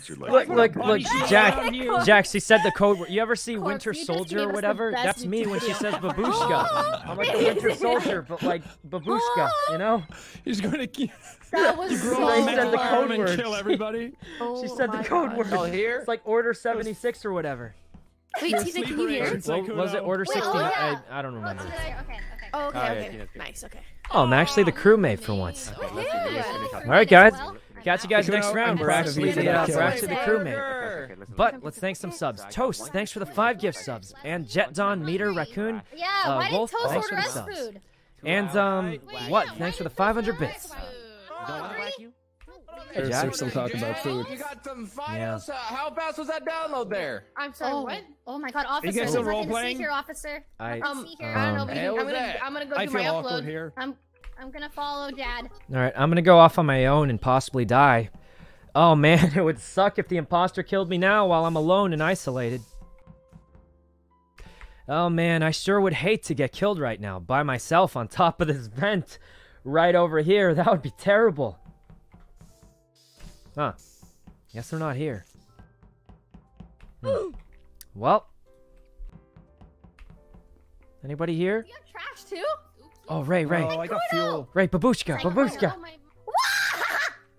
sponsored like Look, Fort look, look, Jack. Jack, she said the code word. You ever see Corpse, Winter Soldier or whatever? That's me when she says babushka. I'm like the Winter Soldier, but like babushka, you know? He's going to keep. That was so grow They said the code farm, and words. kill everybody. Oh She said the code word. Oh, here? It's like Order 76 or whatever. Wait, Tina, can you hear? agent. What was it Order Wait, 60? oh, yeah. I, I don't remember. Okay, okay. Oh, okay, Oh, yeah, okay. yeah, yeah. Nice, okay. Oh, I'm actually the crewmate for once. Okay, let's see, let's finish up. All right, guys. Catch you guys Because next now round. I'm We're actually the, that uh, kill. we're actually the crewmate. Okay, listen, But listen. let's thank some subs. Toast, thanks for the five gift subs. And Jet Don, Meter, Raccoon, Yeah, Uh, why did Wolf, Toast thanks order for the us subs. food? and um, what? Thanks for the 500 bits. Hey, They're Jack. still talking about food. You got some Yeah. files? Uh, How fast was that download there? I'm sorry, Oh, what? oh my God, officer! You guys if still role-playing? See here, officer. I, Um, see here. I don't know, Um, but Hell I'm gonna. I'm gonna go I do my feel awkward upload. here. I'm, I'm gonna follow Dad. all right, I'm gonna go off on my own and possibly die. Oh man, it would suck if the imposter killed me now while I'm alone and isolated. Oh man, I sure would hate to get killed right now by myself on top of this vent right over here. That would be terrible. Huh. Guess they're not here. Hmm. Well. Anybody here? You have trash too? Oh, Rae, Rae. Oh, I got fuel. Rae, babushka, Psycho, babushka. Oh, my... Oh,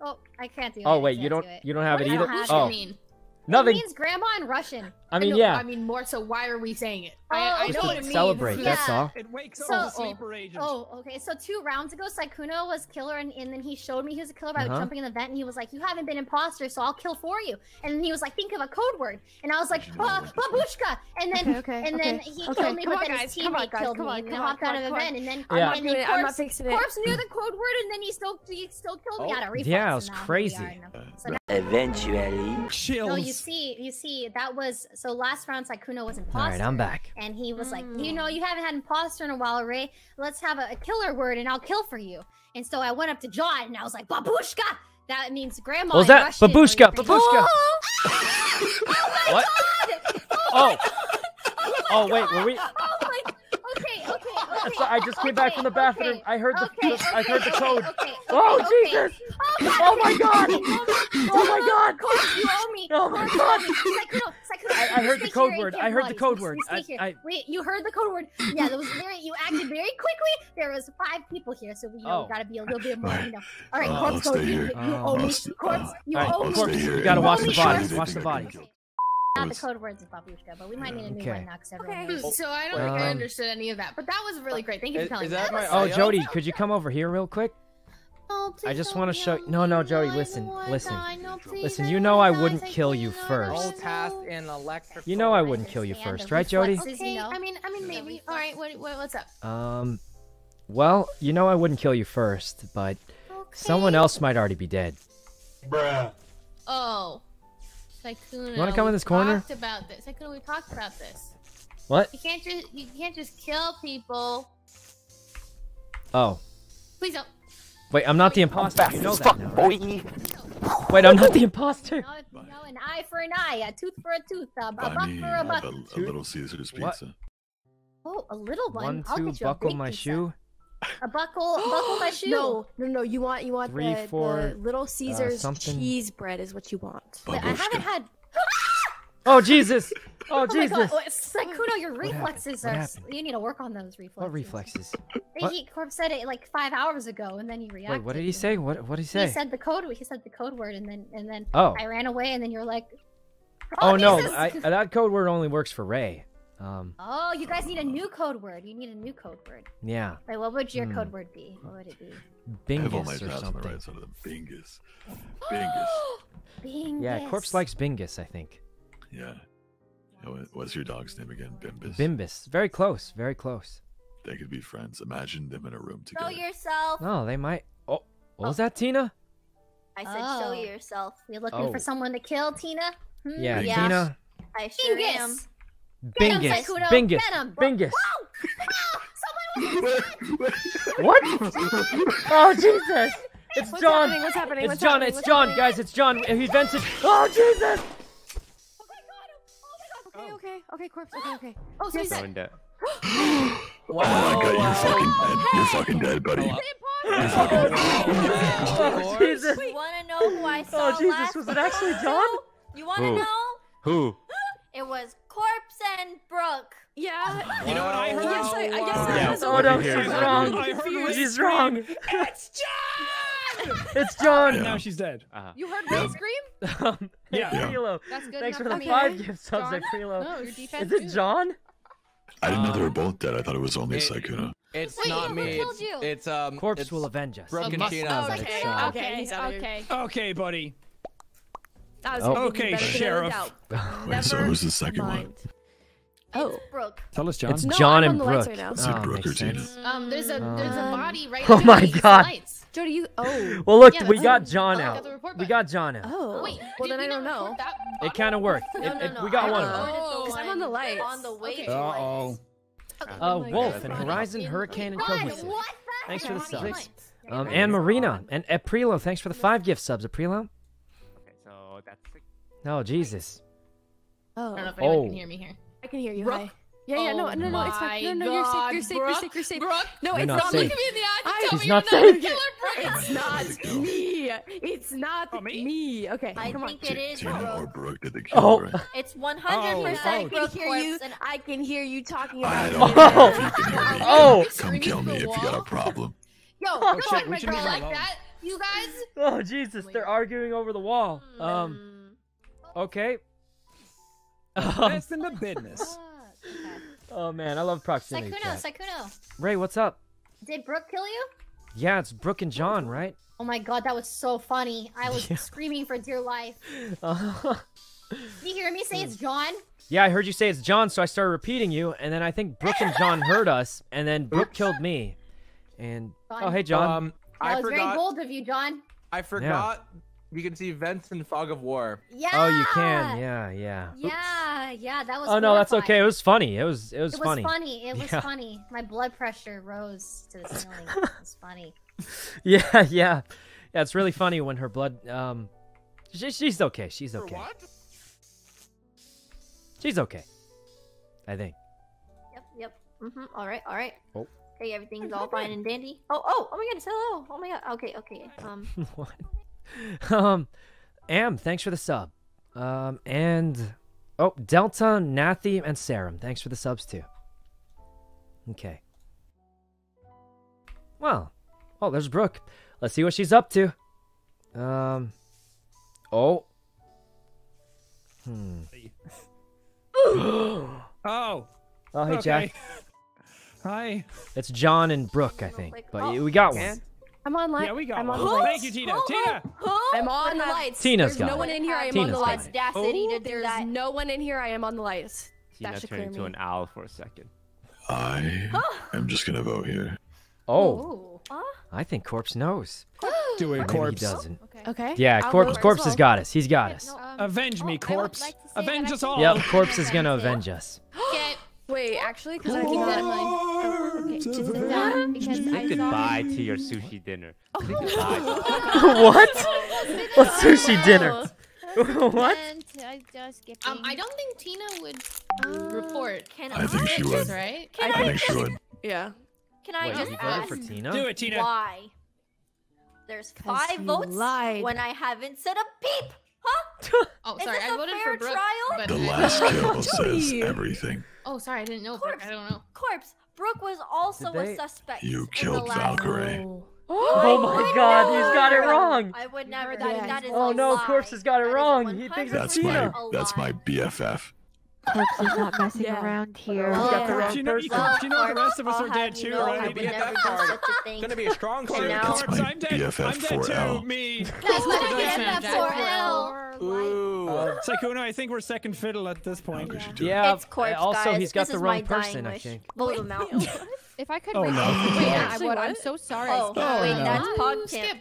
oh, I can't do it. Oh wait, you don't do it. you don't have What it does either? that Oh, mean? nothing. It means grandma in Russian. I mean, know, yeah. I mean more so. Why are we saying it? Oh, I, I okay. know what it means. Celebrate, Yeah. that's all. It wakes So- up the sleeper agent. Oh, okay. So two rounds ago, Sykkuno was killer, and, and then he showed me he was a killer by Uh-huh. jumping in the vent, and he was like, "You haven't been imposter, so I'll kill for you." And then he was like, "Think of a code word," and I was like, uh, "Babushka," and then Okay, okay, and then okay. he Okay, killed me, come but on, then guys, his come on, teammate guys, killed me, on, and come on, hopped out of the vent, and then Yeah. I'm and not then doing it. I'm not Corpse, fixing it. Corpse knew the code word, and then he still he still killed me Oh. out of reflex. Yeah, it was now here we crazy. are now. So now- Eventually. Chills. no, you see, you see, that was so last round. Sykkuno was imposter. All right, I'm back. And he was like, you hmm. know, you haven't had imposter in a while, Rae. Let's have a, a killer word and I'll kill for you. And so I went up to John and I was like, babushka. That means grandma. What was that? Russian Babushka, something. babushka. Oh my What? god! Oh. my Oh wait, were we? Oh my. Okay, okay, okay. So I just came back from the bathroom. okay, I heard the, okay, the- I heard the code. Okay, Oh, okay, okay. Jesus. Oh, Oh my God. Oh Oh my God. Corpse, oh, oh oh you owe me. Oh my God. owe me. Sykkuno, Sykkuno, I- I heard the code word. I heard the code word. I- I- Wait, you heard the code word? Yeah, there was very. You acted very quickly. There was five people here, so we you know, Oh. gotta be a little bit more. You know. All right, Uh, corpse, I'll go. stay You, here. you Oh. owe me. Corpse, uh, you All right, owe me. Corpse, corpse, you gotta and watch the show you bodies. anything Watch the can bodies. kill. Not the code words is babushka, but we might need a new Okay. one now because everyone. Okay, knows. so I don't think I Um, understood any of that, but that was really great. Thank you Is, for telling is me. that my Oh. Jodi, could you come over here real quick? Oh, I just want to show. kill No, no, me. Jodi, listen, don't listen. No, listen. You know I wouldn't kill you please, I don't first. Roll wanna task know. in electric. You know I wouldn't kill you first, right, Jodi? Okay. I mean, I mean, maybe. All right, what, what, what's up? Um, well, you know I wouldn't kill you first, but someone else might already be dead. Bruh. Oh, Sykkuno. You wanna come in this corner? We talked about this. Sykkuno, we talked about this. What? You can't just you can't just kill people. Oh, Please don't. Wait, I'm not the imposter. You know that now, right? Wait, I'm not the imposter. No, no, an eye for an eye, a tooth for a tooth, a, a buck me for a a, buck. a little Caesar's What? pizza. Oh, a little one. One, I'll two, get you a buckle big my pizza. shoe. A buckle, buckle my shoe. No, no, no. You want you want Three, the, four, the Little uh, Caesars something. cheese bread is what you want. Wait, I haven't had. Oh Jesus! Oh Oh Jesus! god, wait, your reflexes are. You need to work on those reflexes. What reflexes? He- What? He Corp said it like five hours ago, and then he reacted. Wait, what did he say? What What did he say? He said the code. He said the code word, and then and then Oh. I ran away, and then you're like, Oh no, I, that code word only works for Rae. Um, Oh, you guys need a new code word. You need a new code word. yeah, Wait, what would your Hmm. code word be? What would it be? I have all my Bingus or tabs on the right side of them. Bingus. Bingus. Bingus. Yeah, Corpse likes Bingus, I think. Yeah. Yeah, what- What's your dog's name again? Bimbus. Bimbus, very close, very close. They could be friends. Imagine them in a room together. Show yourself. No, they might. Oh, what was that, Tina? I said, show Oh. yourself. You're looking Oh. for someone to kill, Tina? Hmm? Yeah, Yeah. Tina. I sure am. Bingus. Get him, Bingus, Bingus, get him. Bingus. Someone was What? Oh Jesus! It's What's John. happening? What's happening? It's What's John. happening? It's What's John, happening? guys. It's John. He vented. Oh Jesus! Okay, okay, okay, corpse. Okay, okay. Oh, so he's dead. in debt. Oh my god, you're fucking dead. You're fucking dead, buddy. Oh, you're fucking dead. Oh Jesus! You wanna know who I saw Oh Jesus! last Was it actually John? You want to Who? know? Who? It was Corpse and Brooke. Yeah. You know what I heard? Yes, I, I guess wow. I Yeah, was Oh no, did you she's wrong. I heard Rae She's wrong. It's John! It's John. And now she's dead. Uh-huh. You heard Yeah. Rae scream? Um, Yeah. Aprilo, That's good Thanks for the me. five Okay. gift subs, John? Aprilo. No, your defense Is it too. John? I didn't know they were Um, both dead. I thought it was only it- Sykkuno. It's Wait, not me. killed It's, you? it's um. Corpse it's will avenge us. Brooke He and Tina. Okay, okay, he's out of here. Okay. Okay, buddy. That was Oh. Okay, the benefit of the Sheriff. doubt. Wait, so Never who's the second one? mind. Oh. It's Brooke. Tell us, John. It's No, John I'm and on the lights Brooke. right now. Is it Oh, Brooke or Tina? Um, there's a there's a Um, body right Oh my underneath the God. lights. Jodi, you. Oh. Well, look, Yeah, we got. John Oh, I got out. report We got John out. Oh. Wait, well, did then I don't know. It kind of worked. No, It- no, it- no. we got I one of them. reported the Oh. 'Cause I'm on the one lights. On the way Okay. to Uh-oh. lights. Uh, my Wolf God. and Horizon, in Hurricane, and the God, Cohesive. Thanks for the heck? subs. Um, and Marina and Aprilo, thanks for the five gift subs. Aprilo. Okay, so that's six. Oh Jesus. Oh. I don't know if anyone Oh. can hear me here. I can hear you. Brooke? Hi. Yeah, yeah, no, Oh no, no, it's fine. No, my no, you're safe, you're safe, you're safe, you're safe. Brooke, No, it's not not safe. Look at me in the eye and I- tell me you're not not safe. a killer, Brooke. It's not me. It's not Oh, me? me. Okay, I come on. think it is Tina or Brooke. Brooke did the kill, Oh. right? It's Oh, 100% I can Brooke hear you. Corpse and I can hear you talking I about don't it. know if you can hear me. Oh. Come kill me if you got a problem. Yo, Oh, don't shit, talk my girl like that. You guys. Oh Jesus, they're arguing over the wall. Um. Okay. Um, That's in the business. Oh man, I love proximity. Sykkuno, chat. Sykkuno. Rae, what's up? Did Brooke kill you? Yeah, it's Brooke and John, right? Oh my god, that was so funny. I was Yeah. screaming for dear life. Uh, Did you hear me say it's John? yeah, I heard you say it's John, so I started repeating you, and then I think Brooke and John heard us, and then Brooke killed me. And oh hey John. Um, That I was very bold of you, John. I forgot. You can see vents in Fog of War. Yeah. oh, you can. Yeah, yeah. Yeah, yeah, that was. Oh no, that's okay. It was funny. It was it was It was funny. funny. It was Yeah. funny. My blood pressure rose to the ceiling. it was funny. Yeah, yeah. Yeah, it's really funny when her blood um she, she's okay. She's okay. What? She's okay. I think. Yep, yep. Mm-hmm. All right, all right. Oh. Okay, everything's all fine and dandy. Oh, oh, oh my god, it's hello. Oh my god. Okay, okay. Um, what? Um Am, thanks for the sub. Um and oh, Delta, Nathy, and Sarum, thanks for the subs too. Okay. Well, oh, there's Brooke. Let's see what she's up to. Um. Oh. Hmm. Oh. Oh, hey, okay. Jack. Hi. It's John and Brooke, I think. like- But oh, we got one. And I'm on light. Yeah, we got I'm on one. the lights. Thank you, Tina. Tina. I'm on the lights. Tina's There's got no it. one in here. I am Tina's on the got lights. it. audacity to do There's that. no one in here. I am on the lights. Tina That should turned clear into me. an owl for a second. I am just gonna vote here. Oh, Ooh. I think Corpse knows. Do Or it, maybe corpse. he doesn't. Okay. Okay. Yeah, I'll Corpse, vote as Corpse has got us. He's got us. Um, Avenge oh, me, corpse. like to say that Avenge us all. Yep, Corpse is gonna avenge us. Okay. Wait, actually, because I Keep that in cannot. mind. Okay. Keep that because I Say saw. goodbye to your sushi dinner. Say goodbye. what? Sushi dinner. what? I just Um, I don't think Tina would. report. Can I think she would. Right? Can I I, think she would. Yeah. can I Wait, just you ask for Tina? Do it, Tina. why? There's five votes lied. when I haven't said a peep. Huh? Oh, Is sorry. this I a voted fair for Brooke. trial? But The last kill says everything. Oh, sorry. I didn't know. Brooke. I don't know. Corpse. Brooke was also they- a suspect. You in the killed last Valkyrae. Oh. Oh my god, he's got it wrong. I would never. that. That, that is Oh a no, lie. Corpse has got it That is wrong. He thinks it's That's Tina. my that's my BFF. Corpse is not messing Yeah. around here. He's got the Yeah. wrong You know, you, person. you know the rest of us I'll are dead too, know, I right? would BFF never do such a thing. Gonna be a strong And suit. now- Corpse, That's my I'm dead. BFF I'm dead too. Me. That's what I get man, that Jack. for L. Ooh. Sykkuno, I think we're second fiddle at this point. How could Yeah, It's uh, Corpse, also he's got this the wrong my dying person, I think. Vote him out. If I could. Oh, no. Wait, I Actually, would. I'm so sorry. Oh, wait, no. that's Ooh, PogChamp.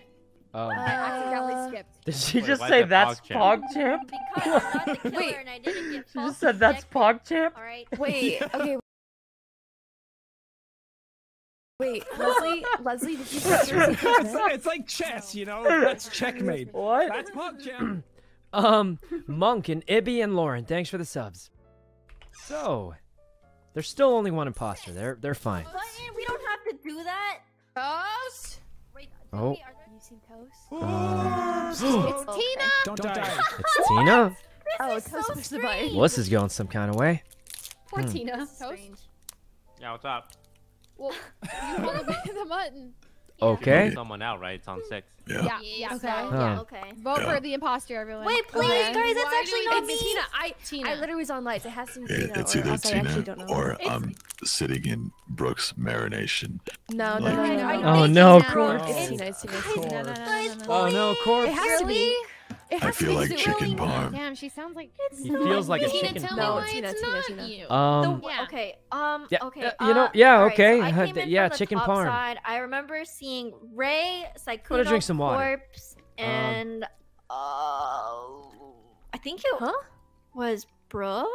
Skip. Um, Uh, accidentally skipped. did she Wait, just why say that's PogChamp? PogChamp? Because I'm not the killer Wait. and I didn't get She just said that's. PogChamp? All right. Wait. Okay. Wait, Leslie. Leslie, did you say seriously it's, it's like chess, you know? That's checkmate. What? That's PogChamp. Um, Monk and Ibby and Lauren, thanks for the subs. So, there's still only one imposter. They're they're fine. But eh, we don't have to do that. Toast. Wait. Oh. Wait, are there- You seen toast? Um, It's Tina. Don't, Don't die. die. it's Tina. Oh, Toast pushed the button. Well, this is going some kind of way. Poor Hmm. Tina. Toast? Yeah, what's up? Well, you hold the, the button. Okay. Someone out, right? It's on six. Yeah. Yeah, yeah. Okay. so- Huh. Okay. Vote Yeah. for the imposter, everyone. Wait, please, Okay. guys, that's Why actually not me. It's Tina. I Tina. I literally was on lights. It has to be It, Tina. it's either else I actually Tina don't or I'm sitting in Brooks' marination. No, no, Like- no, no. I no. Oh think no, it's corpse. It's Tina. It's Tina. It's Tina. No, no, no, no, no, no. Oh no, corpse. It has to be. It I has to feel be. like Is chicken really? parm. Damn, she sounds like. He feels like a Tina, chicken tell No, me why Tina, it's Tina, not Tina. you. Um. The- okay. Um. Yeah, Okay. uh, you know- uh, yeah, alright, okay, So I uh, came d- in yeah, from the chicken top parm. Side. I remember seeing Rae, Sykkuno, drink some water. Corpse, Um, and uh, I think it Huh? was Brooke.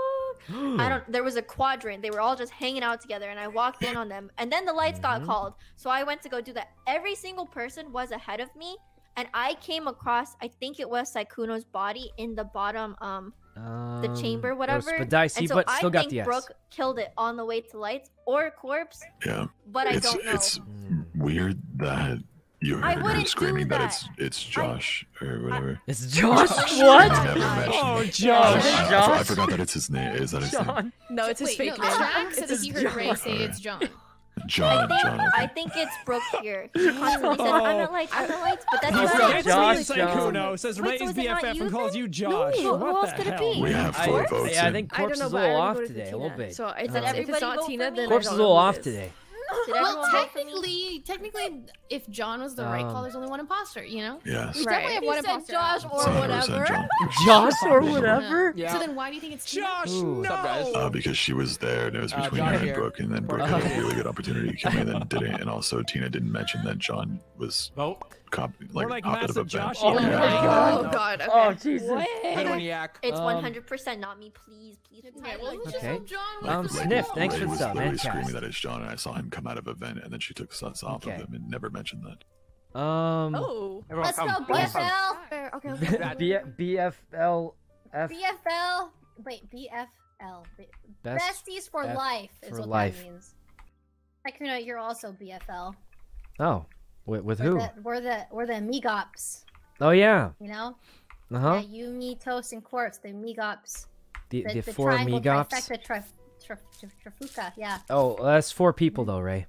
I don't. There was a quadrant. They were all just hanging out together, and I walked in on them. And then the lights got Mhm. called, so I went to go do that. Every single person was ahead of me, and I came across. I think it was Sykkuno's body in the bottom, um, the chamber, Um, whatever. It was dicey, and so but I still got think the S. Brooke killed it on the way to lights or corpse, Yeah. but I don't know. it's weird that you I heard her wouldn't do screaming that. that. it's it's Josh or whatever. It's Josh. Josh. What? Oh, it. Josh. I, I- Josh. I forgot that it's his name. Is that his name? John. No, it's his Wait, fake no, name. Jack said that It's he heard Rae John. say it's John. John. I think, John. I think it's Brooke here. She constantly said, "I'm not lights, I'm not lights," but that's He not Josh, forgets Josh, me, Josh. Sykkuno says Wait, Rae so is is it not BFF and calls you Josh. who what else could it be? We have I, four votes. yeah, I think I corpse don't know, is a but little uh, off today, a Tina. little bit. So it's, Did if it's everybody not vote for Tina, then Corpse is a little off today. Did Well, everyone for me? technically, technically, if John was the right Um, call, there's only one imposter. You know. Yes. We Right. definitely have He one said imposter. Josh or It's 100% whatever. John. Josh or whatever. Yeah. So then, why do you think it's Tina? Josh, Ooh. no. What's up, guys? Uh, because she was there and it was Uh, between John her and. Brooke, and then Brooke had a really good opportunity to kill me and then didn't. And also, Tina didn't mention that John was Vote. Cop, More like, like hopped out of a massive vent. Josh. Oh Yeah. my God. Oh god. Okay. Oh Jesus. Good one, Yak. It's Um, 100% not me. Please, please, please. Okay, well, let's just Okay. hope John was Um, the Like, Sniff, right thanks Rae for the was sub, literally man. screaming Cast. that it's John, and I saw him come out of a vent, and then she took shots off Okay. of him and never mentioned that. Um. Oh. Everyone Let's go, come. BFL. Fair. Okay. Okay. B- BFL F BFL. Wait, BFL. B- best. Besties for F life is for what life. that means. Sykkuno, you're also BFL. Oh, with, with We're who? the, we're the we're the Migops. Oh yeah. You know? Uh huh. Yeah, you, me, Toast, and Corpse, the Migops. The The, the four triangle Migops. trifecta trif, trif, trif, trifuka, yeah. Oh, that's four people though, Rae.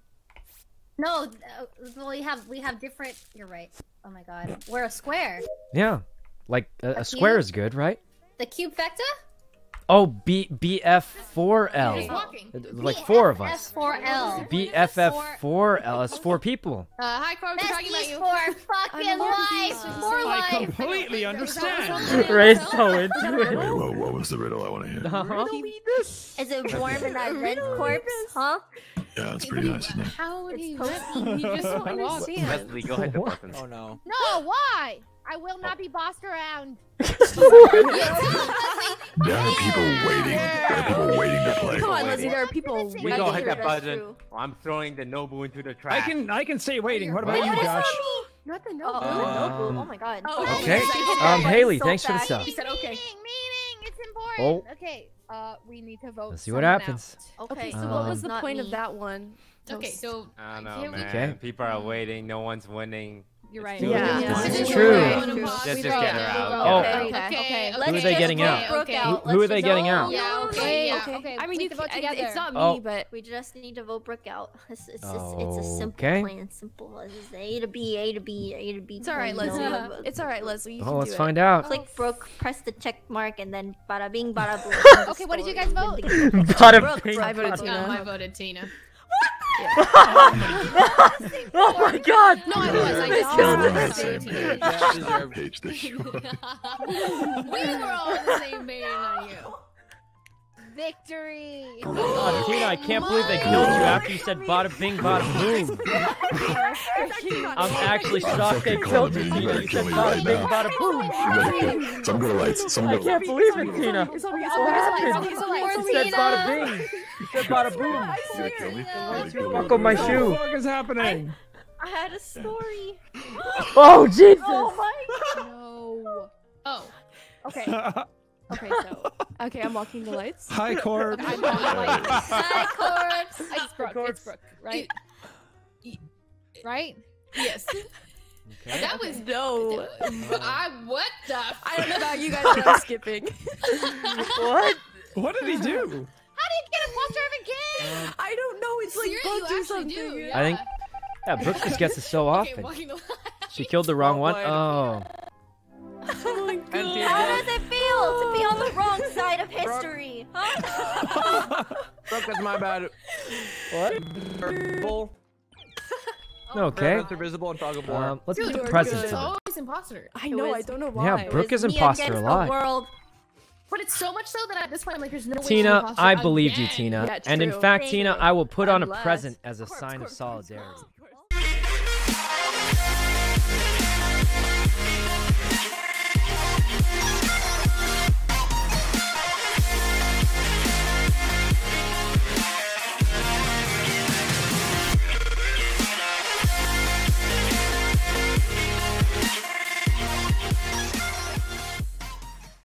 No, uh, well, we have we have different. You're right. Oh my god, we're a square. Yeah. Like a, a A square is good, right? The cube fecta. Oh, B BF4L. Like four of us. BFF4L. BFF four L. That's four people. Uh, hi, Corp. We're talking about you. for fucking I'm more life. I completely Is understand. that Rae's what so you're into Wait, it. what, what was the riddle I want to hear? Uh-huh. Is it warm in that vent corpse? Huh? Yeah, it's pretty nice, isn't it? How would he? He just don't Walk. understand. Leslie, go hit the What? Oh no. No, why? I will not be bossed around. There are people waiting. There are people waiting to play. Come on, Leslie. There are people We waiting. go That's hit that button. true. I'm throwing the Nobu into the I can I can stay waiting. What about you, Josh? me? Not the Oh, no. oh, oh my god. Oh, Okay. Um, Haley, so thanks for the fast. sub. He said, "Okay, meeting, it's important." Oh. Okay, uh, we need to vote. Let's see what happens. out. Okay, Okay, so what was the point me. of that one? Okay, so I don't know, man. Okay. People are waiting. No one's winning. You're right. Just Yeah. do it. This is true. right. True. Just, just get her out. vote. Oh. Okay. Okay. Okay. Who are they getting out? Brooke Okay. out. Who- who are they getting Oh, out? Yeah, okay, yeah, Okay. okay. I mean, we you can vote can, together. it's not me, Oh. but We just need to vote Brooke out. It's, it's, just, it's a oh, simple Okay. plan. Simple as A to B, A to B, A to B. it's all right, Leslie. no vote. It's all right, Leslie. You Oh, can let's do it. find out. Click Brooke, press the check mark, and then bada bing, bada boom. Okay, what did you guys vote? Bada Brooke, bing, I voted Tina. I voted Tina. Oh my god! No, I was. I They just killed We're me. on the same page. Yeah, Just these the are- page that you we were all on the same page, not you. Victory. Oh my Tina, I can't believe they killed you after you said bada bing, bada boom. I'm actually shocked they fucking killed you, calling me. Tina. You You better said kill me bada right bing, now. bada boom. You better kill. Someone go to lights. Someone I go. can't believe it, Tina. It's all What because happened? So You like, said bada bing. You said bada boom. You gonna kill me? Fuck kill on my me? What shoe. the fuck is happening? I had a story. Oh, Jesus. Oh my god! No. Oh. Okay. Okay, so okay, I'm walking the lights. Hi, Corp. I'm on the light. Hi, corpse. It's Brooke. It's Brooke. Right? Right? Yes. Okay. That was No. I what the? I don't know about you guys, but I'm skipping. what? What did he do? How do you get imposter? I don't know. It's like Yeah, bug or something. do, I think. Yeah, Brooke just gets it so often. walking the line. She killed the wrong one. Well Oh. Oh my god. How does it feel to be on the wrong side of history? Huh? Brooke, that's my bad. What? Visible. Okay. Vents are visible in fog of war. Um, let's Dude, put the we're presents good. It's on. always imposter. I know. I don't know why. Yeah, Brooke is It was me imposter against alive. The world. But it's so much so that at this point, I'm like, there's no way Tina, imposter I believed you. Tina. Yeah, and in fact, Thank Tina. I will put on a I'm present as a Of course, sign of of course, of solidarity.